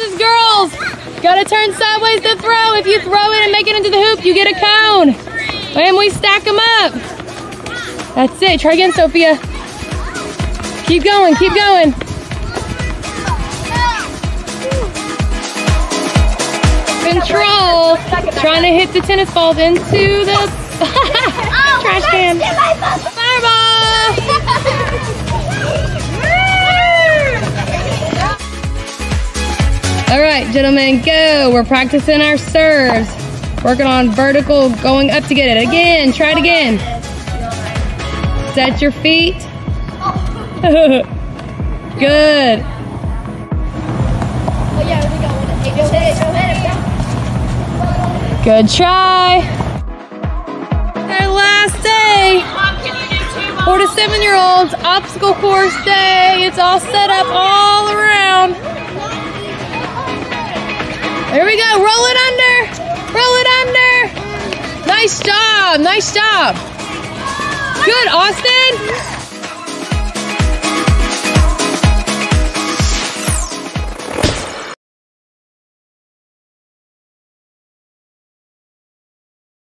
Is girls. Gotta turn sideways to throw. If you throw it and make it into the hoop, you get a cone. And we stack them up. That's it. Try again, Sophia. Keep going, keep going. Control. Trying to hit the tennis balls into the trash can. All right, gentlemen, go. We're practicing our serves. Working on vertical, going up to get it. Again, try it again. Set your feet. Good. Good try. Our last day. Four to seven year olds, obstacle course day. It's all set up all around. There we go. Roll it under. Roll it under. Nice job. Nice job. Good, Austin.